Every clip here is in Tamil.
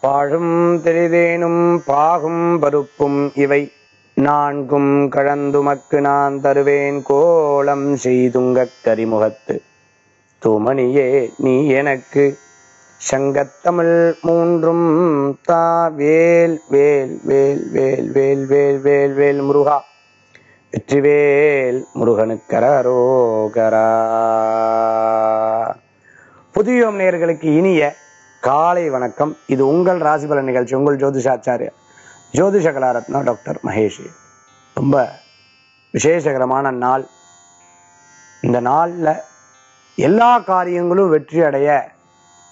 பாழும் தெரிதேனும் பாகும் பருப்பும் இவை. நான்கும் கழந்துமக்கு நான் தருவேன் கோலம் செய்துங்கக் கரிமுகத்து. தூமணியே நீ எனக்கு. சங்கத்தமிழ் மூன்றும் தா வேல் வேல் வேல் வேல் வேல் வேல் வேல் வேல் முருகா. வெற்றிவேல் முருகனுக்கரோகரா புதியோம் நேயர்களுக்கு இனிய காலை வணக்கம். இது உங்கள் ராசிபல நிகழ்ச்சி. உங்கள் ஜோதிஷாச்சாரியர். ஜோதிஷ கலாரத்னா டாக்டர் மகேஷ். ரொம்ப விசேஷகரமான நாள். இந்த நாளில் எல்லா காரியங்களும் வெற்றி அடைய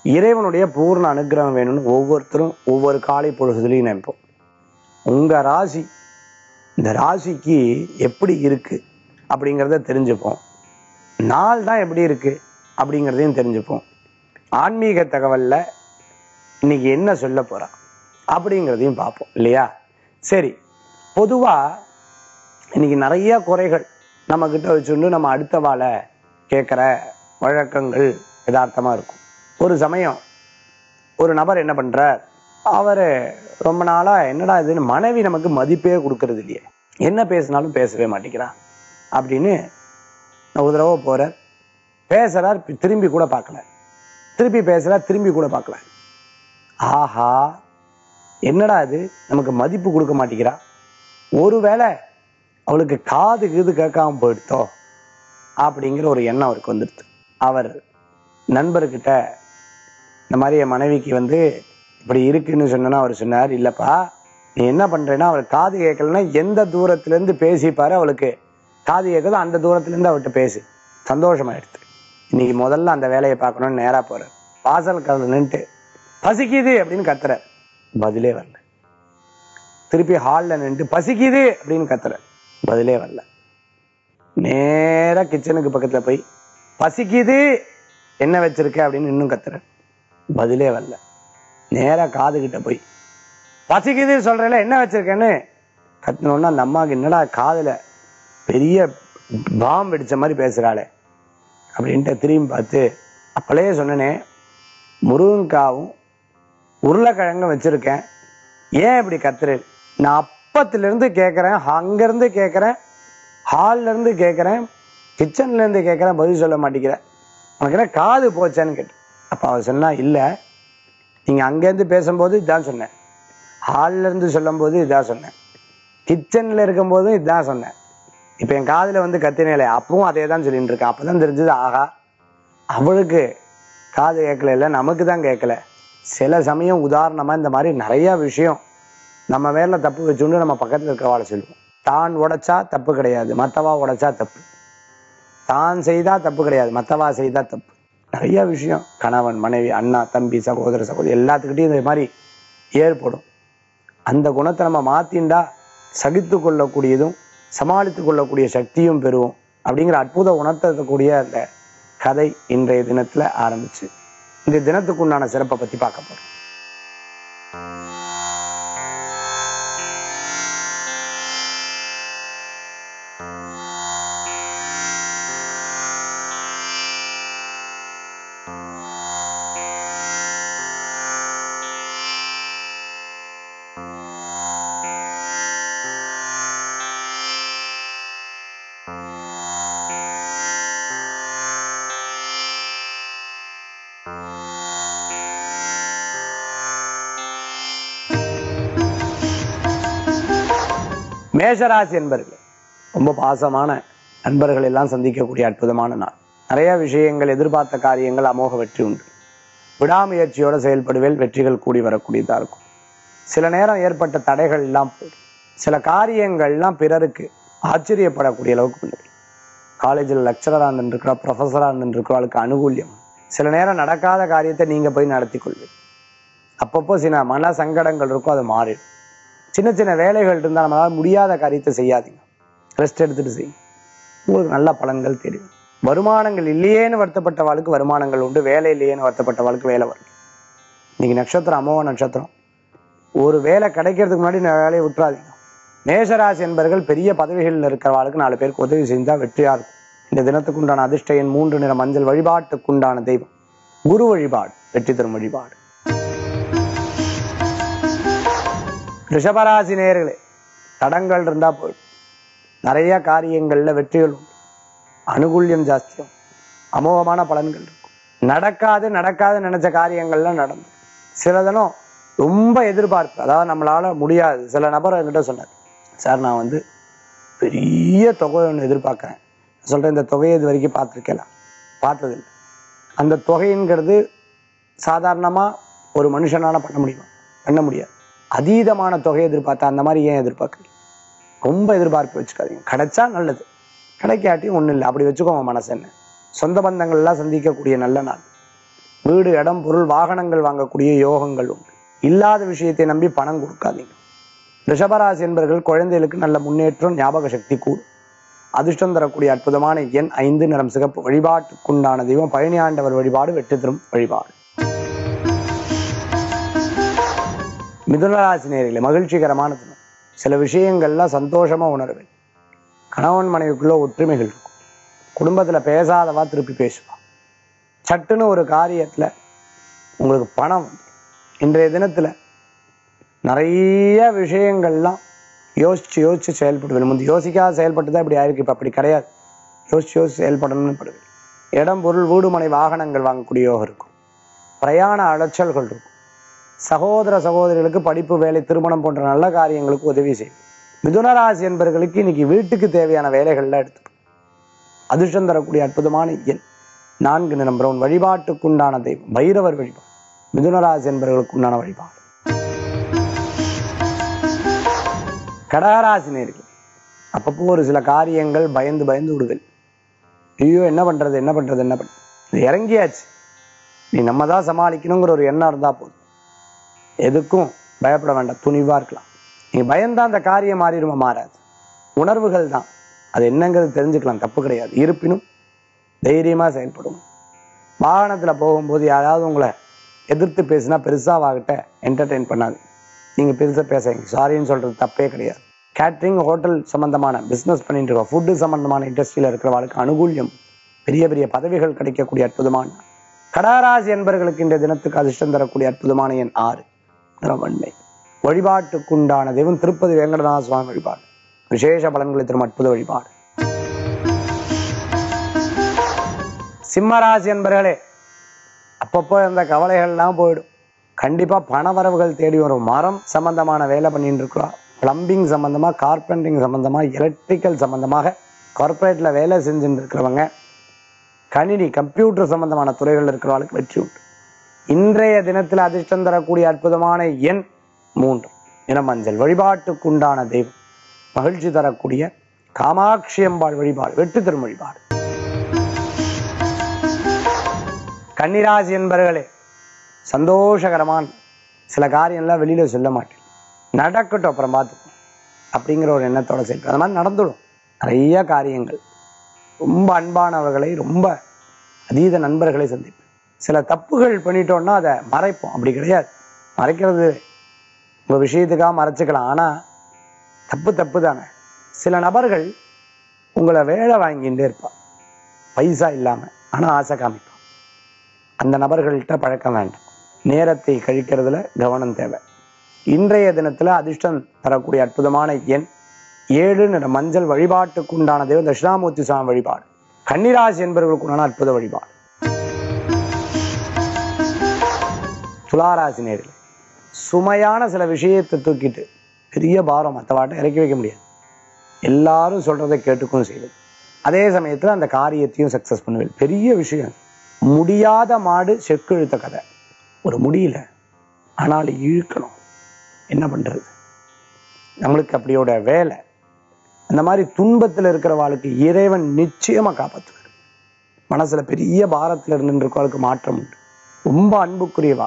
இறைவனுடைய பூர்ண அனுகிரகம் வேணும்னு ஒவ்வொருத்தரும் ஒவ்வொரு காலை பொழுதுலையும் நினைப்போம். உங்க ராசி இந்த ராசிக்கு எப்படி இருக்கு அப்படிங்கிறத தெரிஞ்சுப்போம். நாள் தான் எப்படி இருக்கு அப்படிங்கிறதையும் தெரிஞ்சுப்போம். ஆன்மீக தகவல்ல இன்னைக்கு என்ன சொல்ல போகிறான் அப்படிங்கிறதையும் பார்ப்போம் இல்லையா? சரி பொதுவா இன்னைக்கு நிறைய குறைகள் நம்ம கிட்ட வச்சுட்டு நம்ம அடுத்த வாழை கேட்குற வழக்கங்கள் யதார்த்தமாக இருக்கும். ஒரு சமயம் ஒரு நபர் என்ன பண்ணுறார் அவரு ரொம்ப நாளா என்னடா இதுன்னு மனைவி நமக்கு மதிப்பே கொடுக்கறது இல்லையே. என்ன பேசினாலும் பேசவே மாட்டேங்கிறான் அப்படின்னு ஒரு தடவை போகிறார் பேசுறார் திரும்பி கூட பார்க்கல. திருப்பி பேசுறார் திரும்பி கூட பார்க்கல. ஆஹா என்னடா இது? நமக்கு மதிப்பு கொடுக்க மாட்டேங்கிறா. ஒருவேளை அவளுக்கு காது கீது கேட்காம போயிடுத்தோ அப்படிங்கிற ஒரு எண்ணம் அவருக்கு வந்துடுது அவர் நண்பர்கிட்ட இந்த மாதிரி என் மனைவிக்கு வந்து இப்படி இருக்குன்னு சொன்னா அவர் சொன்னார் இல்லப்பா நீ என்ன பண்றேன்னா அவர் காது கேட்கலன்னா எந்த தூரத்துல இருந்து பேசிப்பாரு அவளுக்கு? காது கேட்குதோ அந்த தூரத்துல இருந்து அவர்கிட்ட பேசு. சந்தோஷமாயிடுது இன்னைக்கு முதல்ல அந்த வேலையை பார்க்கணும்னு நேரா போறார். வாசல் கதவுல நின்றுட்டு பசிக்குது அப்படின்னு கத்துறார். பதிலே வரல. திருப்பி ஹால்ல நின்றுட்டு பசிக்குது அப்படின்னு கத்துறார். பதிலே வரல. நேரா கிச்சனுக்கு பக்கத்துல போய் பசிக்குது என்ன வச்சிருக்க? அப்படின்னு இன்னும் கத்துறார். பதிலே வரல. நேரா காதுகிட்ட போய் பசிக்குது சொல்கிறல என்ன வச்சிருக்கேன்னு? கத்தினோன்னா அந்த அம்மாவுக்கு என்னடா காதுல பெரிய பாம்பு வெடித்த மாதிரி பேசுகிறாளே அப்படின்ட்டு திரும்பி பார்த்து அப்பளே சொன்னனே முருங்கக்காவும் உருளைக்கிழங்கும் வச்சிருக்கேன். ஏன் இப்படி கத்துறேன் நான் அப்பத்துல இருந்து கேட்கறேன் அங்கிருந்து கேட்கறேன் கேட்குறேன் இருந்து கேட்குறேன் கிச்சன்ல இருந்து பதில் சொல்ல மாட்டேங்கிறேன் உனக்கு என்ன காது போச்சேன்னு கேட்டேன். அப்ப அவன் சொன்னா இல்ல நீங்க அங்கேருந்து பேசும்போது இதான் சொன்னேன். ஹால்ல இருந்து சொல்லும்போது இதான் சொன்னேன். கிச்சன்ல இருக்கும்போதும் இதான் சொன்னேன். இப்ப என் காதுல வந்து கத்தினேலே அப்பவும் அதே தான் சொல்லிட்டு இருக்கேன் அப்பதான் தெரிஞ்சது ஆகா அவளுக்கு காது கேட்கல இல்லை நமக்கு தான் கேட்கல. சில சமயம் உதாரணமா இந்த மாதிரி நிறைய விஷயம் நம்ம மேல தப்பு வச்சுண்டு நம்ம பக்கத்துல இருக்கிறவாளை சொல்லுவோம். தான் உடைச்சா தப்பு கிடையாது மத்தவா உடைச்சா தப்பு. தான் செய்தா தப்பு கிடையாது மத்தவா செய்தா தப்பு. நிறைய விஷயம் கணவன் மனைவி அண்ணா தம்பி சகோதர சகோதரி எல்லாத்துக்கிட்டையும் இந்த மாதிரி ஏற்படும். அந்த குணத்தை நம்ம மாத்தின்டா சகித்து கொள்ளக்கூடியதும் சமாளித்து கொள்ளக்கூடிய சக்தியும் பெறுவோம் அப்படிங்கிற அற்புத உணர்த்தக்கூடிய அந்த கதை இன்றைய தினத்துல ஆரம்பிச்சு இந்த தினத்துக்கு உண்டான சிறப்பை பத்தி பார்க்க போறோம். மேஷராசி என்பர்கள் ரொம்ப பாசமான நண்பர்கள் எல்லாம் சந்திக்கக்கூடிய அற்புதமான நாள். நிறைய விஷயங்கள் எதிர்பார்த்த காரியங்கள் அமோக வெற்றி உண்டு. விடாமுயற்சியோட செயல்படுவேல் வெற்றிகள் கூடி வரக்கூடியதாக இருக்கும். சில நேரம் ஏற்பட்ட தடைகள் எல்லாம் போயிடும். சில காரியங்கள்லாம் பிறருக்கு ஆச்சரியப்படக்கூடிய அளவுக்கு பண்ணுது காலேஜில் லெக்சரராக இருந்துருக்கிறா ப்ரொஃபஸராக இருந்துருக்கிறவளுக்கு அனுகூல்யம். சில நேரம் நடக்காத காரியத்தை நீங்க போய் நடத்தி கொள்வீங்க அப்பப்போ சில மன சங்கடங்கள் இருக்கும் அது மாறிடும். சின்ன சின்ன வேலைகள் இருந்தால் நம்மளால் முடியாத காரியத்தை செய்யாதீங்க. ரெஸ்ட் எடுத்துட்டு செய்யும் உங்களுக்கு நல்ல பலன்கள் தெரியும். வருமானங்கள் இல்லையேன்னு வருத்தப்பட்ட வாழ்க்கை வருமானங்கள் உண்டு. வேலை இல்லையேன்னு வருத்தப்பட்ட வாழ்க்கை வேலை வரும். இன்னைக்கு நட்சத்திரம் அமோக நட்சத்திரம். ஒரு வேலை கிடைக்கிறதுக்கு முன்னாடி வேலையை விட்டுறாதீங்க. மேஷராசி என்பர்கள் பெரிய பதவிகளில் இருக்கிறவாளுக்கு நாலு பேருக்கு உதவி செஞ்சால் வெற்றியாக இருக்கும். இந்த தினத்துக்கு உண்டான அதிர்ஷ்ட எண் மூன்று நிற மஞ்சள் வழிபாட்டுக்குண்டான தெய்வம். குரு வழிபாடு வெற்றி தரும் வழிபாடு. ரிஷபராசி நேர்களே தடங்கள் இருந்தா போயிடும் நிறைய காரியங்கள்ல வெற்றிகள் உண்டு. அனுகூல்யம் ஜாஸ்தியம் அமோகமான பலன்கள் இருக்கும். நடக்காது நடக்காது நினைச்ச காரியங்கள்லாம் நடந்து. சில தினம் ரொம்ப எதிர்பார்ப்பு. அதாவது நம்மளால முடியாது. சில நபர் என்கிட்ட சொன்னார் சார் நான் வந்து பெரிய தொகை ஒன்று எதிர்பார்க்குறேன். சொல்கிறேன் இந்த தொகையை இது வரைக்கும் பார்த்துருக்கலாம் பார்த்ததில்லை. அந்த தொகைங்கிறது சாதாரணமா ஒரு மனுஷனால பண்ண முடியுமா? பண்ண முடியாது. அதீதமான தொகையை எதிர்பார்த்தா அந்த மாதிரி ஏன் எதிர்பார்க்குறீங்க ரொம்ப எதிர்பார்ப்பு வச்சுக்காதீங்க. கிடைச்சா நல்லது. கிடைக்காட்டியும் ஒன்றும் இல்லை. அப்படி வச்சுக்கோங்க மனசு என்ன? சொந்த பந்தங்கள் எல்லாம் சந்திக்கக்கூடிய நல்ல நாள். வீடு இடம் பொருள் வாகனங்கள் வாங்கக்கூடிய யோகங்கள் உண்டு. இல்லாத விஷயத்தை நம்பி பணம் கொடுக்காதீங்க. ரிஷபராசி என்பவர்கள் குழந்தைகளுக்கு நல்ல முன்னேற்றம் ஞாபக சக்தி கூடும். அதிர்ஷ்டம் தரக்கூடிய அற்புதமான எண் ஐந்து நிறம் சிகப்பு வழிபாட்டுக்குண்டான தெய்வம். பழனி ஆண்டவர் வழிபாடு வெற்றி தரும் வழிபாடு. மிதுனராசினியர்களே மகிழ்ச்சிகரமான தினம். சில விஷயங்கள்லாம் சந்தோஷமா உணர்வேன். கணவன் மனைவிக்குள்ள ஒற்றுமைகள் இருக்கும். குடும்பத்துல பேசாதவா திருப்பி பேசுவான். சட்டுன்னு ஒரு காரியத்துல உங்களுக்கு பணம் இன்றைய தினத்துல நிறைய விஷயங்கள்லாம் யோசிச்சு யோசிச்சு செயல்படுவேன். முந்தைய யோசிக்காத செயல்பட்டு தான் இப்படி ஆயிருக்கு. இப்போ அப்படி கிடையாது. யோசிச்சு யோசிச்சு செயல்படணும்னு படுவேன். இடம் பொருள் வீடு மனை வாகனங்கள் வாங்கக்கூடிய யோகம் இருக்கும். பிரயாண அலைச்சல்கள் இருக்கும். சகோதர சகோதரிகளுக்கு படிப்பு வேலை திருமணம் போன்ற நல்ல காரியங்களுக்கு உதவி செய்யும் மிதுனராசி என்பவர்களுக்கு இன்னைக்கு வீட்டுக்கு தேவையான வேலைகள்லாம் எடுத்துக்கும் அதிர்ஷ்டம் தரக்கூடிய அற்புதமான எண். நான்கு நிறம் பிரவுன் வழிபாட்டுக்குண்டான தெய்வம். பைரவர் வழிபாடு. மிதுனராசி என்பவர்களுக்கு உண்டான வழிபாடு. கடகராசி நேர்கள் அப்பப்போ ஒரு சில காரியங்கள் பயந்து பயந்து விடுதல். ஐயோ என்ன பண்றது என்ன பண்றது என்ன பண்றது இறங்கியாச்சு. நீ நம்ம தான் சமாளிக்கணுங்கிற ஒரு எண்ணம் இருந்தா போதும். எதுக்கும் பயப்பட வேண்டாம் துணிவா இருக்கலாம். நீங்கள் பயந்தான் அந்த காரியம் மாறிடுமா? மாறாது. உணர்வுகள் தான். அது என்னங்கிறது தெரிஞ்சுக்கலாம் தப்பு கிடையாது. இருப்பினும் தைரியமா செயல்படும். வாகனத்தில் போகும்போது யாராவது உங்களை எதிர்த்து பேசினா பெருசாக வாகிட்ட என்டர்டெயின் பண்ணாது. நீங்க பெருசா பேசுறீங்க சாரின்னு சொல்றது தப்பே கிடையாது. கேட்ரிங் ஹோட்டல் சம்பந்தமான பிசினஸ் பண்ணிட்டு இருக்கோம். ஃபுட்டு சம்பந்தமான இண்டஸ்ட்ரியில இருக்கிறவளுக்கு அனுகூல்யம் பெரிய பெரிய பதவிகள் கிடைக்கக்கூடிய அற்புதமான. கடாராசி என்பர்களுக்கு இன்றைய தினத்துக்கு அதிர்ஷ்டம் தரக்கூடிய அற்புதமான எண் ஆறு. நிறவன்மை. வழிபாட்டுக்குண்டான தெய்வம் திருப்பதி வெங்கடநாத சுவாமி வழிபாடு. விசேஷ பலன்களை தரும் அற்புத வழிபாடு. சிம்மராசி என்பர்களே அப்பப்போ இந்த கவலைகள்லாம் போயிடும். கண்டிப்பா பண வரவுகள் தேடி வரும். மரம் சம்பந்தமான வேலை பண்ணிட்டு இருக்கிறோம். பிளம்பிங் சம்பந்தமா கார்பெண்டிங் சம்பந்தமா எலக்ட்ரிக்கல் சம்பந்தமாக கார்பரேட்ல வேலை செஞ்சுட்டு இருக்கிறவங்க கணினி கம்ப்யூட்டர் சம்பந்தமான துறைகள் இருக்கிறவங்களுக்கு வெற்றி உண்டு. இன்றைய தினத்தில் அதிர்ஷ்டம் தரக்கூடிய அற்புதமான எண் மூன்று. இனமஞ்சள் வழிபாட்டுக்குண்டான தெய்வம். மகிழ்ச்சி தரக்கூடிய காமாட்சி அம்பாள் வழிபாடு வெற்றி தரும் வழிபாடு. கன்னிராசி என்பர்களே சந்தோஷகரமான சில காரியம்லாம் வெளியில சொல்ல மாட்டேன். நடக்கட்டும் அப்புறம் பார்த்துப்போம். அப்படிங்கிற ஒரு எண்ணத்தோட செயல்படும் அது மாதிரி நடந்துடும். நிறைய காரியங்கள். ரொம்ப அன்பானவர்களை ரொம்ப அதீத நண்பர்களை சந்திப்பேன். சில தப்புகள் பண்ணிட்டோம்னா அதை மறைப்போம். அப்படி கிடையாது. மறைக்கிறது உங்க விஷயத்துக்காக மறைச்சிக்கலாம். ஆனா தப்பு தப்பு தானே. சில நபர்கள் உங்களை வேலை வாங்கிட்டே இருப்பான் பைசா இல்லாம. ஆனா ஆசை காமிப்பான் அந்த நபர்கள்ட்ட பழக்கம் வேண்டாம். நேரத்தை கழிக்கிறதுல கவனம் தேவை. இன்றைய தினத்துல அதிர்ஷ்டம் தரக்கூடிய அற்புதமான எண் ஏழு நிற மஞ்சள் வழிபாட்டுக்குண்டான தெய்வம் தட்சிணாமூர்த்தி சாமி வழிபாடு. கன்னிராசி என்பவர்களுக்கு உண்டான அற்புத வழிபாடு. துளாராசி நேரில். சுமையான சில விஷயத்தை தூக்கிட்டு பெரிய பாரம் மற்றவாட்டை இறக்கி வைக்க முடியாது. எல்லாரும் சொல்றதை கேட்டுக்கும் செய்வது அதே சமயத்தில் அந்த காரியத்தையும் சக்சஸ் பண்ணுவேன். பெரிய விஷயம். முடியாத மாடு செக்கெழுத்த கதை. ஒரு முடியல. ஆனால் இழுக்கணும். என்ன பண்ணுறது நம்மளுக்கு அப்படியோட வேலை. அந்த மாதிரி துன்பத்துல இருக்கிறவாளுக்கு இறைவன் நிச்சயமாக காப்பாற்றுவார் மனசில் பெரிய பாரத்தில் இருந்துருக்கவளுக்கு மாற்றம் உண்டு. ரொம்ப அன்புக்குரியவா.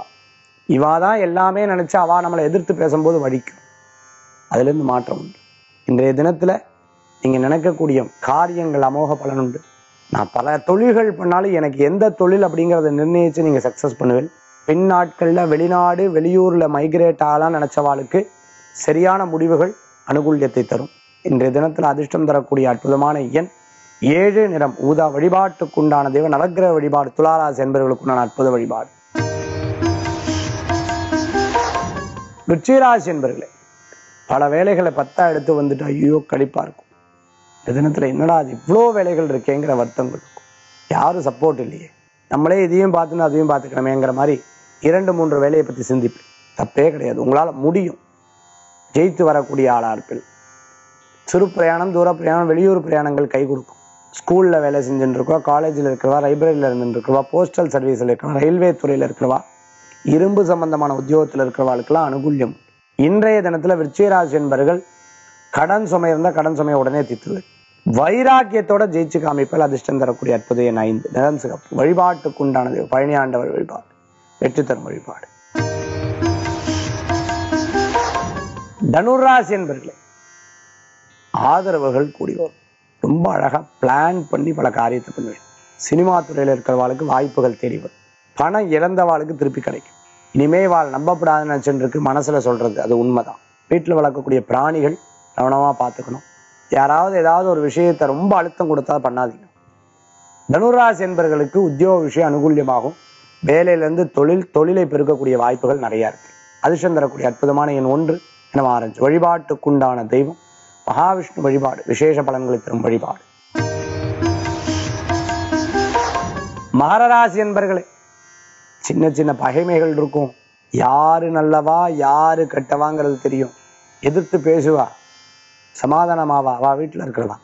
இவா தான் எல்லாமே நினைச்சு அவா நம்மளை எதிர்த்து பேசும்போது வலிக்கும் அதுல இருந்து மாற்றம் உண்டு. இன்றைய தினத்துல நீங்க நினைக்கக்கூடிய காரியங்கள் அமோக பலன் உண்டு. நான் பல தொழில்கள் பண்ணாலும் எனக்கு எந்த தொழில் அப்படிங்கிறத நிர்ணயிச்சு நீங்க சக்சஸ் பண்ணுவேன் பின் நாட்கள்ல வெளிநாடு வெளியூர்ல மைக்ரேட் ஆகலாம் நினச்சவாளுக்கு சரியான முடிவுகள் அனுகூல்யத்தை தரும். இன்றைய தினத்தில் அதிர்ஷ்டம் தரக்கூடிய அற்புதமான எண் ஏழு நிறம் ஊதா வழிபாட்டுக்குண்டான தெய்வ நவக்கிரக வழிபாடு துளாராசி என்பவர்களுக்குண்டான அற்புத வழிபாடு. விருச்சிகராசி என்பர்களே பல வேலைகளை பத்தா எடுத்து வந்துட்டு ஐயோ கழிப்பா இருக்கும். இந்த தினத்துல என்னடா அது இவ்வளோ வேலைகள் இருக்கேங்கிற வருத்தங்கள் இருக்கும். யாரும் சப்போர்ட் இல்லையே. நம்மளே இதையும் பார்த்துன்னு அதையும் பார்த்துக்கணுமேங்கிற மாதிரி இரண்டு மூன்று வேலையை பத்தி சிந்திப்பேன். தப்பே கிடையாது. உங்களால முடியும். ஜெயித்து வரக்கூடிய ஆளா இருப்பில் சிறு பிரயாணம் தூர பிரயாணம் வெளியூர் பிரயாணங்கள் கை கொடுக்கும். ஸ்கூல்ல வேலை செஞ்சுட்டு இருக்கவா காலேஜில் இருக்கிறவா லைப்ரரியில் இருந்துட்டு இருக்கவா போஸ்டல் சர்வீஸில் இருக்கிறவா ரயில்வே துறையில் இருக்கிறவா இரும்பு சம்பந்தமான உத்தியோகத்தில் இருக்கிறவாளுக்கெல்லாம் அனுகூல்யம். இன்றைய தினத்தில் விருச்சிகராசி என்பவர்கள் கடன் சுமை இருந்தால் கடன் சுமையை உடனே தீர்த்துவர் வைராக்கியத்தோட ஜெயிச்சு காமிப்பால் அதிர்ஷ்டம் தரக்கூடிய அற்புத எண் ஐந்து. நிறம் சிகப்பு. வழிபாட்டுக்குண்டானது பழனி ஆண்டவர் வழிபாடு. வெற்றி தரும் வழிபாடு. தனுராசி என்பர்களே ஆதரவுகள் கூடி வரும் ரொம்ப அழகா பிளான் பண்ணி பல காரியத்தை பண்ணுவேன். சினிமா துறையில் இருக்கிறவாளுக்கு வாய்ப்புகள் தேடி வரும். பணம் இழந்தவாளுக்கு திருப்பி கிடைக்கும். இனிமே வாழ் நம்பப்படாதுன்னு நினைச்சுட்டு இருக்கு மனசுல சொல்றது அது உண்மைதான். வீட்டுல வளர்க்கக்கூடிய பிராணிகள் கவனமா பார்த்துக்கணும். யாராவது ஏதாவது ஒரு விஷயத்தை ரொம்ப அழுத்தம் கொடுத்தா பண்ணாதீங்க. தனுராசி என்பவர்களுக்கு உத்தியோக விஷயம் அனுகூல்யமாகும். வேலையிலேருந்து தொழில் தொழிலை பெருக்கக்கூடிய வாய்ப்புகள் நிறைய இருக்கு. அதிர்ஷ்டம் தரக்கூடிய அற்புதமான என் ஒன்று என ஆரஞ்சு. வழிபாட்டுக்குண்டான தெய்வம். மகாவிஷ்ணு வழிபாடு விசேஷ பலன்களை தரும் வழிபாடு. மகரராசி என்பர்களே சின்ன சின்ன பகைமைகள் இருக்கும். யாரு நல்லவா யாரு கெட்டவாங்கிறது தெரியும். எதிர்த்து பேசுவா. சமாதானமாவா? அவ வீட்டுல இருக்கிறவா.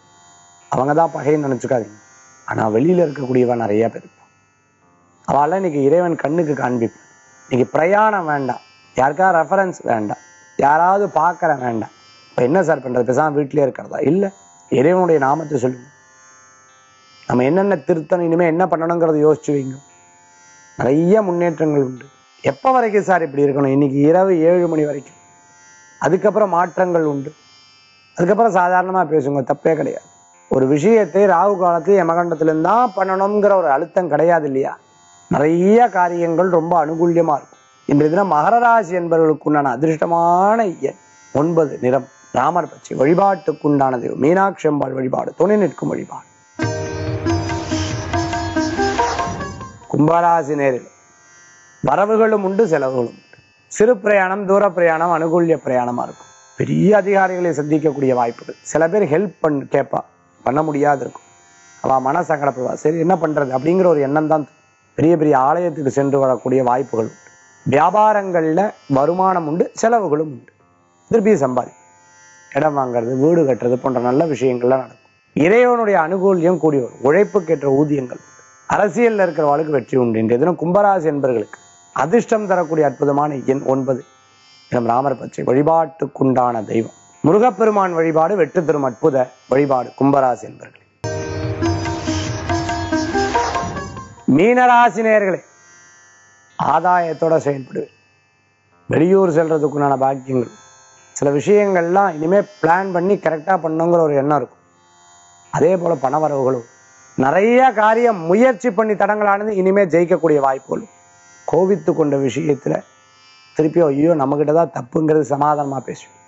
அவங்க தான் பகைன்னு நினைச்சுக்காதீங்க. ஆனா வெளியில இருக்கக்கூடியவா நிறைய பேர் இருப்பான் அவளெல்லாம் இன்னைக்கு இறைவன் கண்ணுக்கு காண்பிப்பான் இன்னைக்கு பிரயாணம் வேண்டாம். யாருக்கா ரெஃபரன்ஸ் வேண்டாம். யாராவது பார்க்குற வேண்டாம். இப்ப என்ன சார் பண்றது? பேசாமல் வீட்டிலே இருக்கிறதா? இல்ல. இறைவனுடைய நாமத்தை சொல்லுங்க. நம்ம என்னென்ன திருத்தணும்? இனிமே என்ன பண்ணணுங்கிறத யோசிச்சு வைங்க. நிறைய முன்னேற்றங்கள் உண்டு. எப்ப வரைக்கும் சார் இப்படி இருக்கணும்? இன்னைக்கு இரவு ஏழு மணி வரைக்கும். அதுக்கப்புறம் மாற்றங்கள் உண்டு. அதுக்கப்புறம் சாதாரணமா பேசுங்க தப்பே கிடையாது. ஒரு விஷயத்தை ராகு காலத்தில் யமகண்டத்திலிருந்து தான் பண்ணணுங்கிற ஒரு அழுத்தம் கிடையாது இல்லையா? நிறைய காரியங்கள் ரொம்ப அனுகூல்யமாக இருக்கும். இன்றைய தினம் மகர ராசி என்பவர்களுக்குண்டான அதிர்ஷ்டமான எண் ஒன்பது நிறம். ராமர் பச்சை வழிபாட்டுக்குண்டானது. மீனாட்சி அம்பாள் வழிபாடு. துணை நிற்கும் வழிபாடு. கும்பராசி நேரில் வரவுகளும் உண்டு செலவுகளும் உண்டு. சிறு பிரயாணம் தூர பிரயாணம் அனுகூல்ய பிரயாணமா இருக்கும். பெரிய அதிகாரிகளை சந்திக்கக்கூடிய வாய்ப்புகள். சில பேர் ஹெல்ப் பண் கேட்பா. பண்ண முடியாது இருக்கும். அவள் மன சங்கடப்படுவா சரி என்ன பண்றது? அப்படிங்கிற ஒரு எண்ணம் தான் பெரிய பெரிய ஆலயத்துக்கு சென்று வரக்கூடிய வாய்ப்புகள் உண்டு. வியாபாரங்கள்ல வருமானம் உண்டு செலவுகளும் உண்டு. திருப்பி சம்பாதி இடம் வாங்குறது வீடு கட்டுறது போன்ற நல்ல விஷயங்கள்லாம் நடக்கும். இறைவனுடைய அனுகூல்யம் கூடி வரும் உழைப்புக்கேற்ற ஊதியங்கள். அரசியல்ல இருக்கிறவர்களுக்கு வெற்றி உண்டு. இன்றைய தினம் கும்பராசி என்பவர்களுக்கு அதிர்ஷ்டம் தரக்கூடிய அற்புதமான எண் ஒன்பது. இடம் ராமர் பச்சை. வழிபாட்டுக்குண்டான தெய்வம். முருகப்பெருமான் வழிபாடு வெற்றி தரும் அற்புத வழிபாடு கும்பராசி என்பவர்களே மீனராசி நேயர்களே ஆதாயத்தோட செயல்படுவேன். வெளியூர் செல்றதுக்குண்டான பாக்கியங்கள். சில விஷயங்கள்லாம் இனிமே பிளான் பண்ணி கரெக்டா பண்ணுங்கிற ஒரு எண்ணம் இருக்கும். அதே போல பண வரவுகளும் நிறைய காரியம் முயற்சி பண்ணி தடங்களானது இனிமே ஜெயிக்கக்கூடிய வாய்ப்புகள் கோவித்து கொண்ட விஷயத்துல திருப்பி ஐயோ நம்ம தான் தப்புங்கிறது சமாதானமா பேசுவேன்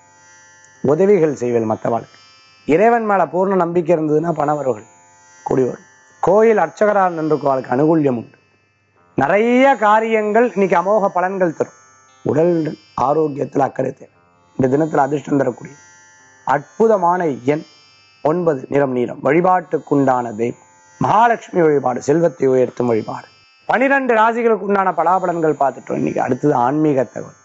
உதவிகள் செய்வேன் மற்றவாளுக்கு இறைவன் மேல பூர்ண நம்பிக்கை இருந்ததுன்னா பணவர்கள் கூடியவர் கூடி கோயில் அர்ச்சகராக அனுகூல்யம் உண்டு. நிறைய காரியங்கள் இன்னைக்கு அமோக பலன்கள் தரும். உடல் ஆரோக்கியத்தில் அக்கறை தேவை. இந்த தினத்துல அதிர்ஷ்டம் தரக்கூடிய அற்புதமான எண் ஒன்பது நிறம் நீளம். வழிபாட்டுக்குண்டான தெய்வம். மகாலட்சுமி வழிபாடு செல்வத்தை உயர்த்தும் வழிபாடு. பனிரெண்டு ராசிகளுக்கு உண்டான பலாபலன்கள் பார்த்துட்டோம் இன்னைக்கு அடுத்தது ஆன்மீக தகவல்.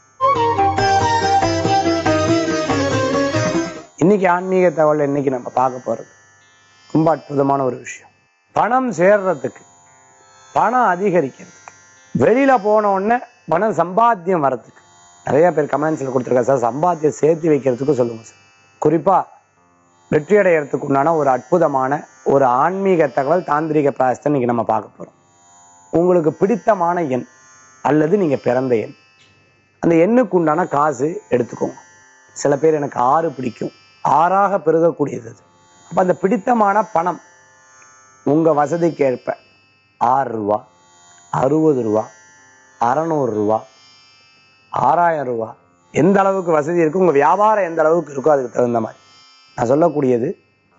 இன்னைக்கு ஆன்மீக தகவல் இன்னைக்கு நம்ம பார்க்க போறது ரொம்ப அற்புதமான ஒரு விஷயம். பணம் சேர்றதுக்கு பணம் அதிகரிக்கிறதுக்கு வெளியில போன உடனே பணம் சம்பாத்தியம் வர்றதுக்கு. நிறைய பேர் கமெண்ட்ஸ்ல கொடுத்துருக்காங்க. சார் சம்பாத்தியம் சேர்த்து வைக்கிறதுக்கு சொல்லுங்க சார். குறிப்பா வெற்றி அடையறதுக்கு உண்டான ஒரு அற்புதமான ஒரு ஆன்மீக தகவல் தாந்திரிக பிராயசத்தை இன்னைக்கு நம்ம பார்க்க போறோம். உங்களுக்கு பிடித்தமான எண் அல்லது நீங்க பிறந்த எண். அந்த எண்ணுக்கு உண்டான காசு எடுத்துக்கோங்க. சில பேர் எனக்கு ஆறு பிடிக்கும். ஆறாக பெருகக்கூடியது அது. அந்த பிடித்தமான பணம் உங்க வசதிக்கேற்ப ஆறு ரூபா அறுபது ரூபா அறநூறு ரூபா ஆறாயிரம் ரூபா எந்த அளவுக்கு வசதி இருக்கு உங்க வியாபாரம் எந்த அளவுக்கு இருக்கோ அதுக்கு தகுந்த மாதிரி. நான் சொல்லக்கூடியது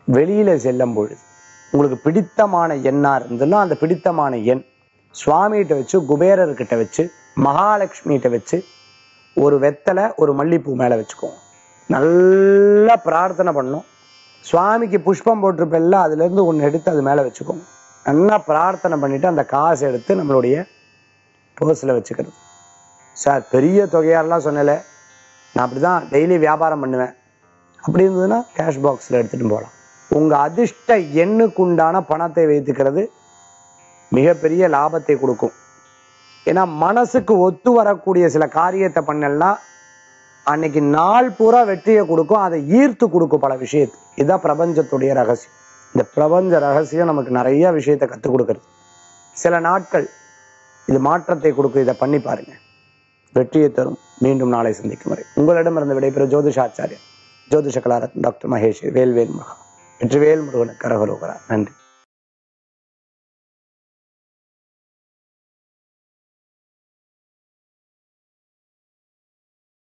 வெளியில செல்லும் பொழுது உங்களுக்கு பிடித்தமான எண்ணா இருந்ததுன்னா அந்த பிடித்தமான எண் சுவாமிகிட்ட வச்சு குபேரர்கிட்ட வச்சு மகாலட்சுமிகிட்ட வச்சு ஒரு வெத்தலை ஒரு மல்லிப்பூ மேல வச்சுக்கோங்க நல்லா பிரார்த்தனை பண்ணும் சுவாமிக்கு புஷ்பம் போட்டிருப்பெல்ல அதுல இருந்து ஒன்று எடுத்து அது மேல வச்சுக்கோங்க நல்லா பிரார்த்தனை பண்ணிட்டு அந்த காசு எடுத்து நம்மளுடைய பர்ஸில் வச்சுக்கிறது. சார் பெரிய தொகையாரெலாம் சொன்னலை நான் அப்படிதான் டெய்லி வியாபாரம் பண்ணுவேன். அப்படி இருந்ததுன்னா கேஷ் பாக்ஸில் எடுத்துட்டு போகலாம். உங்க அதிர்ஷ்ட எண்ணுக்குண்டான பணத்தை வைத்துக்கிறது மிகப்பெரிய லாபத்தை கொடுக்கும். ஏன்னா மனசுக்கு ஒத்து வரக்கூடிய சில காரியத்தை பண்ணலன்னா அன்னைக்கு நாள் பூரா வெற்றியை கொடுக்கும் அதை ஈர்த்து கொடுக்கும் பல விஷயத்து. இதுதான் பிரபஞ்சத்துடைய ரகசியம். இந்த பிரபஞ்ச ரகசியம் நமக்கு நிறைய விஷயத்தை கற்றுக் கொடுக்கறது. சில நாட்கள் இது மாற்றத்தை கொடுக்கும். இதை பண்ணி பாருங்க. வெற்றியை தரும். மீண்டும் நாளை சந்திக்கும் வரை. உங்களிடமிருந்து விடைபெறும் ஜோதிஷாச்சாரியர் ஜோதிஷ கலாரத் டாக்டர் மகேஷ் வேல்வேல் மகா. வெற்றிவேல் முருகனுக்கு கரகரோகரா நன்றி.